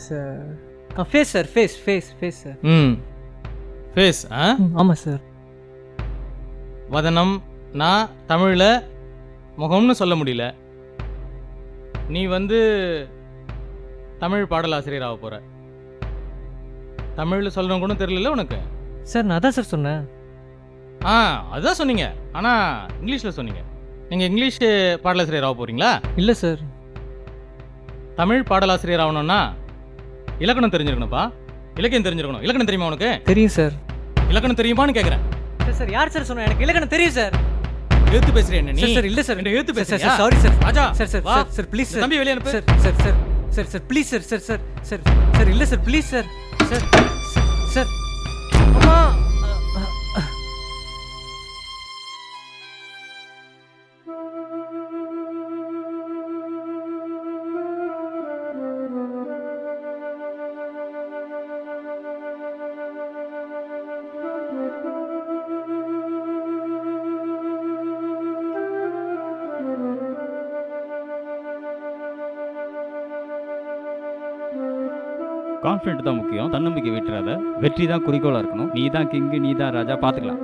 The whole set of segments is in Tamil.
Sir face sir face face face sir ம். ஃபேஸ் ஆ? ஆமாம் சார் வதனம் நான் தமிழில் முகம்னு சொல்ல முடியல. நீ வந்து தமிழ் பாடலாசிரியர் ஆக போகிற தமிழில் சொல்லணும் கூட தெரியல உனக்கு? சார் நான் அதான் சார் சொன்னேன். ஆ அதுதான் சொன்னீங்க. ஆனால் இங்கிலீஷில் சொன்னீங்க. நீங்கள் இங்கிலீஷ் பாடலாசிரியர் ஆக போகிறீங்களா இல்லை சார் தமிழ் பாடலாசிரியர் ஆகணும்னா இலக்கணம் தெரிஞ்சிருக்கணும்ப்பா இலக்கியம் தெரிஞ்சிருக்கணும் இலக்கணம் தெரியுமா உனக்கு தெரியும் சார் இலக்கணம் தெரியுமான்னு கேட்குறேன் சார் சார் யார் சார் சொன்னா எனக்கு இலக்கணம் தெரியும் சார் எழுத்து பேசுறியா என்ன நீ சார் சார் இல்லை சார் என்ன எழுத்து சார் பேசுறியா sir sorry sir Raja sir sir வா. சார் சார் ப்ளீஸ் சார் தம்பி வெளியே அனுப்பு sir sir sir sir sir please sir sir sir sir sir இல்லை sir please sir sir sir sir அம்மா கான்ஃபிடென்ட் தான் முக்கியம். தன்னம்பிக்கை விட்டுறாத வெற்றி தான் குறிக்கோளாக இருக்கணும். நீ தான் கிங்கு நீ தான் ராஜா. பார்த்துக்கலாம்.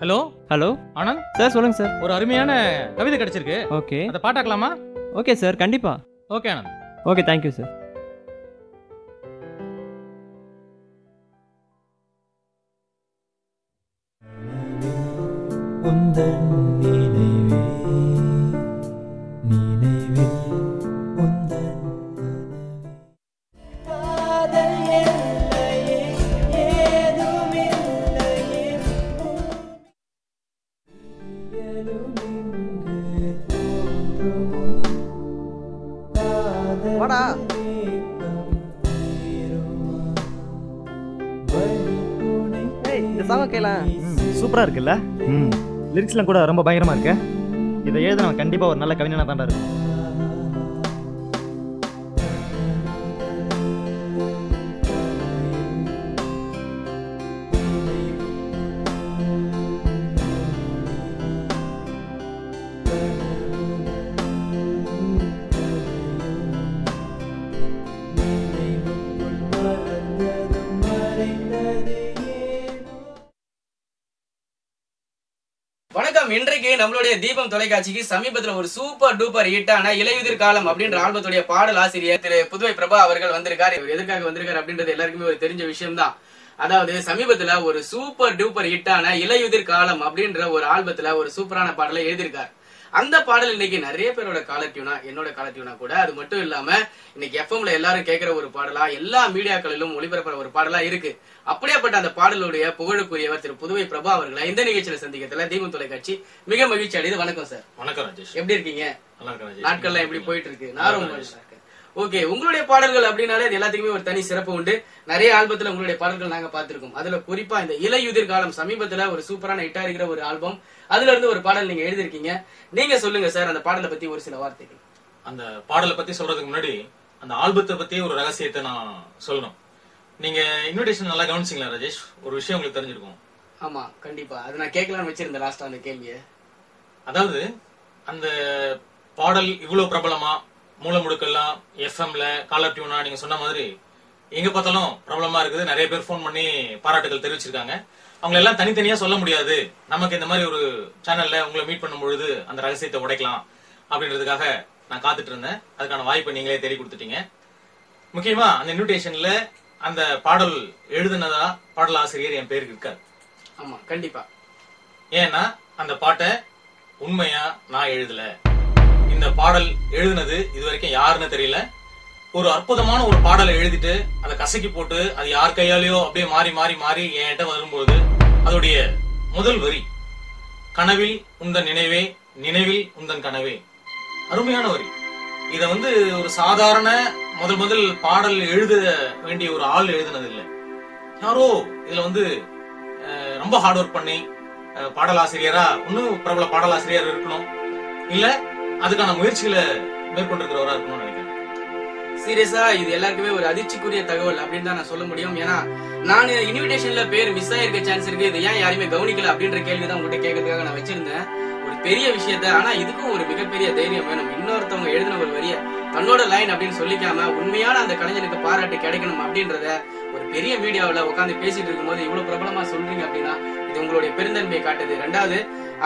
ஹலோ? ஹலோ? ஆனந்த்? சார் சொல்லுங்க சார். ஒரு அருமையான கவிதை கிடைச்சிருக்கு. ஓகே. அதை பாட்டாக்கலாமா? ஓகே சார் கண்டிப்பா. Okay Anand. Okay thank you sir உந்தன் சூப்பரா இருக்குல்ல? ம். லிரிக்ஸ்லாம் கூட ரொம்ப பயங்கரமா இருக்கு. இதை எழுதினவன் கண்டிப்பா ஒரு நல்ல கவிஞனா தான்டா இருக்கும் வணக்கம் இன்றைக்கு நம்மளுடைய தீபம் தொலைக்காட்சிக்கு சமீபத்துல ஒரு சூப்பர் டூப்பர் ஹிட்டான இலையுதிர் காலம் அப்படின்ற ஆல்பத்துடைய பாடல் ஆசிரியர் திரு புதுவை பிரபா அவர்கள் வந்திருக்காரு. இவர் எதற்காக வந்திருக்காரு அப்படின்றது எல்லாருக்குமே ஒரு தெரிஞ்ச விஷயம் தான் அதாவது சமீபத்துல ஒரு சூப்பர் டூப்பர் ஹிட்டான இலையுதிர் காலம் அப்படின்ற ஒரு ஆல்பத்துல ஒரு சூப்பரான பாடலை எழுதியிருக்காரு. அந்த பாடல் இன்னைக்கு நிறைய பேரோட காலர் டியூனா என்னோட காலர் டியூனா கூட அது மட்டும் இல்லாம இன்னைக்கு எஃப்எம்ல எல்லாரும் கேட்கிற ஒரு பாடலா எல்லா மீடியாக்களிலும் ஒளிபரப்புற ஒரு பாடலா இருக்கு. அப்படியாப்பட்ட அந்த பாடலுடைய புகழுக்குரியவர் திரு புதுவை பிரபா அவர்களை இந்த நிகழ்ச்சியில சந்திக்கிறதுல தீபம் தொலைக்காட்சி மிக மகிழ்ச்சி அடையுது. வணக்கம் சார். வணக்கம் ராஜேஷ். எப்படி இருக்கீங்க? நாட்கள்லாம் எப்படி போயிட்டு இருக்கு? நான் ரொம்ப ஓகே உங்களுடைய பாடல்கள் அப்படின்னாலே இது எல்லாத்துக்குமே ஒரு தனி சிறப்பு உண்டு. நிறைய ஆல்பத்துல உங்களுடைய பாடல்கள் நாங்க பார்த்திருக்கோம். அதுல குறிப்பா இந்த இலையுதிர் காலம் சமீபத்துல ஒரு சூப்பரான ஹிட்டா இருக்கிற ஒரு ஆல்பம் அதுல இருந்து ஒரு பாடல் நீங்க எழுதிருக்கீங்க நீங்க சொல்லுங்க சார் அந்த பாடலை பத்தி ஒரு சில வார்த்தைகள். அந்த பாடலை பத்தி சொல்றதுக்கு முன்னாடி அந்த ஆல்பத்தை பத்தி ஒரு ரகசியத்தை நான் சொல்லணும். நீங்க இன்விடேஷன் நல்லா கவனிச்சிங்களா ராஜேஷ்? ஒரு விஷயம் உங்களுக்கு தெரிஞ்சிருக்கும். ஆமா கண்டிப்பா. அது நான் கேட்கலாம்னு வச்சிருந்தேன் லாஸ்டா அந்த கேள்வியை. அதாவது அந்த பாடல் இவ்வளவு பிரபலமா? மூலமுடுக்கெல்லாம் எஃப்எம்ல காலர் டியூனா நீங்க சொன்ன மாதிரி எங்க பார்த்தாலும் பிரபலமா இருக்குது. நிறைய பேர் ஃபோன் பண்ணி பாராட்டுகள் தெரிவிச்சிருக்காங்க. அவங்க எல்லாம் தனித்தனியா சொல்ல முடியாது. நமக்கு இந்த மாதிரி ஒரு சேனல்ல உங்களை மீட் பண்ணும் பொழுது அந்த ரகசியத்தை உடைக்கலாம் அப்படின்றதுக்காக நான் காத்துட்டு இருந்தேன். அதுக்கான வாய்ப்பை நீங்களே தேடி கொடுத்துட்டீங்க. முக்கியமா அந்த இன்விடேஷன்ல அந்த பாடல் எழுதுனதா பாடல் ஆசிரியர் என் பேருக்கு இருக்காரு. ஆமா கண்டிப்பா. ஏன்னா அந்த பாட்டை உண்மையா நான் எழுதல. இந்த பாடல் எழுதுனது இது வரைக்கும் யாருன்னு தெரியல. ஒரு அற்புதமான ஒரு பாடலை எழுதிட்டு அதை கசக்கி போட்டு அது யார் கையாலேயோ அப்படியே மாறி மாறி மாறி என்கிட்ட வரும்போது அதோடைய முதல் வரி கனவில் உந்தன் நினைவே நினைவில் உந்தன் கனவே. அருமையான வரி. இத வந்து ஒரு சாதாரண முதல் முதல் பாடல் எழுத வேண்டிய ஒரு ஆள் எழுதுனது இல்லை யாரோ இதுல வந்து ரொம்ப ஹார்ட் ஒர்க் பண்ணி பாடலாசிரியரா இன்னும் பிரபல பாடலாசிரியர் இருக்கணும். இல்ல அதுக்கான முயற்சிகளை மேற்கொண்டிருக்கிறவரா இருக்கணும்னு நினைக்கிறேன். சீரியஸா இது எல்லாருக்குமே ஒரு அதிர்ச்சிக்குரிய தகவல் அப்படின்னு தான் நான் சொல்ல முடியும். ஏன்னா நான் இன்விடேஷன்ல பேர் மிஸ் ஆயிருக்க சான்ஸ் இருக்கு. இது ஏன் யாருமே கவனிக்கல அப்படின்ற கேள்வி தான் உங்ககிட்ட கேட்கறதுக்காக நான் வச்சிருந்தேன். ஒரு பெரிய விஷயத்த ஆனா இதுக்கும் ஒரு மிகப்பெரிய தைரியம் வேணும். இன்னொருத்தவங்க எழுதின ஒரு வரிய தன்னோட லைன் அப்படின்னு சொல்லிக்காம உண்மையான அந்த கலைஞனுக்கு பாராட்டு கிடைக்கணும் அப்படின்றத ஒரு பெரிய மீடியாவில் உட்காந்து பேசிட்டு இருக்கும்போது இவ்வளவு பிரபலமா சொல்றீங்க அப்படின்னா இது உங்களுடைய பெருந்தன்மையை காட்டுது. ரெண்டாவது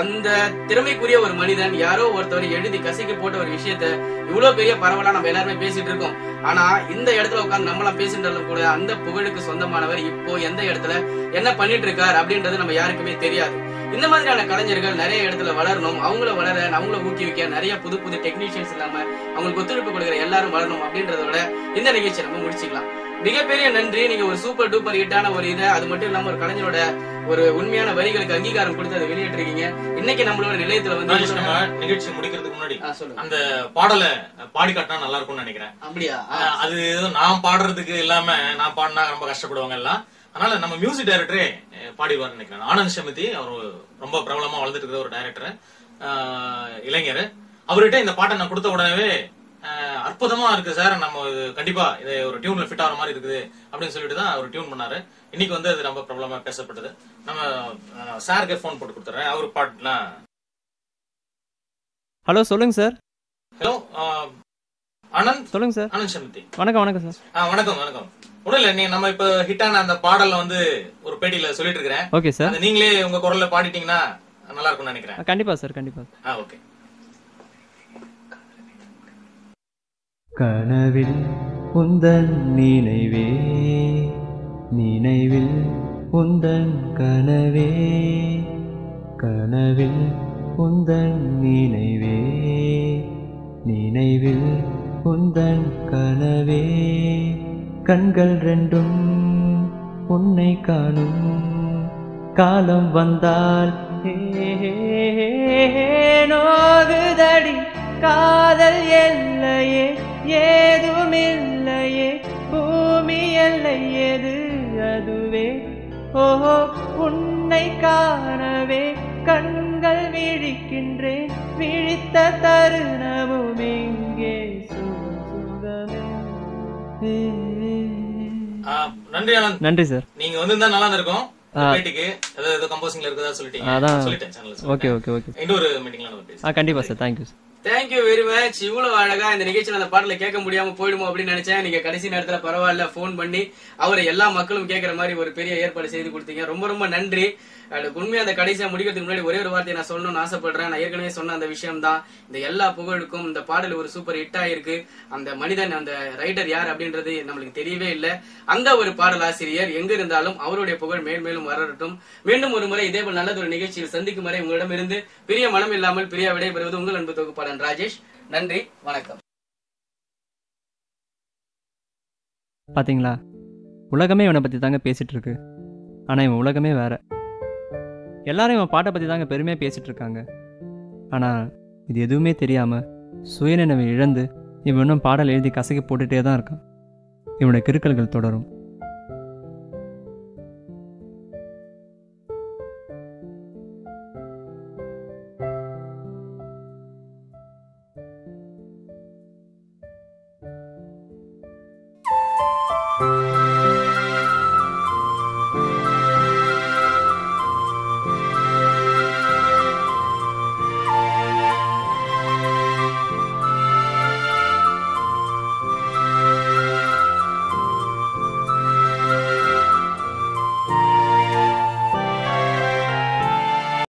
அந்த திறமைக்குரிய ஒரு மனிதன் யாரோ ஒருத்தவர் எழுதி கசக்கி போட்ட ஒரு விஷயத்த இவ்வளவு பெரிய பரவலா நம்ம எல்லாருமே பேசிட்டு இருக்கோம். ஆனா இந்த இடத்துல உட்கார்ந்து நம்மளாம் பேசிட்டாலும் கூட அந்த புகழுக்கு சொந்தமானவர் இப்போ எந்த இடத்துல என்ன பண்ணிட்டு இருக்கார் அப்படின்றது நம்ம யாருக்குமே தெரியாது. இந்த மாதிரியான கலைஞர்கள் நிறைய இடத்துல வளரணும். அவங்கள வளர அவங்கள ஊக்குவிக்க நிறைய புது புது டெக்னீஷியன்ஸ் இல்லாம அவங்களுக்கு ஒத்துழைப்பு கொடுக்குற எல்லாரும் வளரணும் அப்படின்றத விட இந்த நிகழ்ச்சியை நம்ம முடிச்சுக்கலாம். மிகப்பெரிய நன்றி. நீங்க ஒரு சூப்பர் டூப்பர் ஹிட்டான ஒரு இதை அது மட்டும் இல்லாம ஒரு கலைஞரோட ஒரு உண்மையான வரிகளுக்கு அங்கீகாரம் கொடுத்து அதை வெளியிட்டிருக்கீங்க. இன்னைக்கு நம்மளோட நிலையத்துல நம்ம வந்து நிகழ்ச்சி முடிக்கிறதுக்கு முன்னாடி அந்த பாடலை பாடி காட்டினா நல்லா இருக்கும்னு நினைக்கிறேன். அப்படியா? அது நான் பாடுறதுக்கு இல்லாம நான் பாடினா ரொம்ப கஷ்டப்படுவாங்க எல்லாம். அதனால நம்ம மியூசிக் டைரக்டரே பாடிடுவார்னு நினைக்கிறேன். ஆனந்த் சமிதி அவர் ரொம்ப பிரபலமா வளர்ந்துட்டு இருக்கிற ஒரு டைரக்டர் இளைஞர். அவர்கிட்ட இந்த பாட்டை நான் கொடுத்த உடனே அற்புதமா இருக்கு சார். நம்ம கண்டிப்பா இது ஒரு டியூன்ல ஃபிட் ஆகிற மாதிரி இருக்குது அப்படின்னு சொல்லிட்டு தான் அவர் டியூன் பண்ணாரு. இன்னைக்கு வந்து அது ரொம்ப பிரபலமா பேசப்பட்டது. நம்ம சாருக்கு ஃபோன் போட்டு கொடுத்துறேன். அவர் பாட்டுலாம் ஹலோ சொல்லுங்க சார். ஹலோ ஆனந்த் சொல்லுங்க சார். ஆனந்த் சமிதி வணக்கம் வணக்கம் சார். ஆ வணக்கம் வணக்கம். ஒண்ணும் இல்ல நீ நம்ம இப்ப ஹிட்டான அந்த பாடல்ல வந்து ஒரு பேட்டியில சொல்லிட்டு இருக்கிறேன். ஓகே சார் நீங்களே உங்க குரல்ல பாடிட்டீங்கன்னா நல்லா இருக்கும்னு நினைக்கிறேன். கண்டிப்பாக சார் கண்டிப்பாக ஆ ஓகே கனவில் உந்தன் நினைவே நினைவில் உந்தன் கனவே கனவில் உந்தன் நினைவே நினைவில் உந்தன் கனவே கண்கள் ரெண்டும் உன்னை காணும் காலம் வந்தால் நோகுதடி கா ஏதுமில்லையே பூமி எல்லை எது அதுவே. ஓஹோ உன்னை காணவே கண்கள் விழிக்கின்றேன். விழித்த தருணமும் ஆ, நன்றி நன்றி சார். நீங்க வந்திருந்தா நல்லா இருக்கும் ஆ. பேட்டிக்கு. ஏதோ ஏதோ கம்போசிங்ல இருக்கதா சொல்லிட்டீங்க. அதான். நான் சொல்லிட்டேன். சேனல்ல ஓகே ஓகே ஓகே. இன்னொரு மீட்டிங்ல நம்ம பேசுவோம். ஆ கண்டிப்பாக sir. Thank you sir thank you very much இவ்வளவு அழகா இந்த நிகழ்ச்சியில அந்த பாடல கேட்க முடியாம போயிடுமோ அப்படின்னு நினைச்சேன். நீங்க கடைசி நேரத்துல பரவாயில்ல போன் பண்ணி அவரை எல்லா மக்களும் கேட்கற மாதிரி ஒரு பெரிய ஏற்பாடு செய்து கொடுத்தீங்க. ரொம்ப ரொம்ப நன்றி. அதுக்கு உண்மையாக அந்த கடைசியா முடிக்கிறதுக்கு முன்னாடி ஒரே ஒரு வார்த்தையை நான் சொல்லணும்னு ஆசைப்படுறேன். நான் ஏற்கனவே சொன்ன அந்த விஷயம் தான் இந்த எல்லா புகழுக்கும் இந்த பாடல் ஒரு சூப்பர் ஹிட் ஆயிருக்கு. அந்த மனிதன் அந்த ரைட்டர் யார் அப்படின்றது நம்மளுக்கு தெரியவே இல்லை. அந்த ஒரு பாடலாசிரியர் எங்க இருந்தாலும் அவருடைய புகழ் மேல் மேலும் வரட்டும் மீண்டும் ஒரு முறை இதே போல் நல்லதொரு நிகழ்ச்சியில் சந்திக்கும் வரை உங்களிடமிருந்து பிரிய மனம் இல்லாமல் பிரிய விடைபெறுவது உங்கள் அன்பு தொகுப்பாளன் ராஜேஷ். நன்றி வணக்கம். பாத்தீங்களா? உலகமே இவனை பற்றி தாங்க பேசிட்டு இருக்கு. ஆனால் இவன் உலகமே வேற. எல்லாரும் இவன் பாட்டை பற்றி தாங்க பெருமையாக பேசிகிட்டு இருக்காங்க. ஆனால் இது எதுவுமே தெரியாமல் சுயநினைவை இழந்து இவன் இன்னும் பாடல் எழுதி கசக்கி போட்டுகிட்டே தான் இருக்கான். இவனுடைய கிருக்கல்கள் தொடரும்.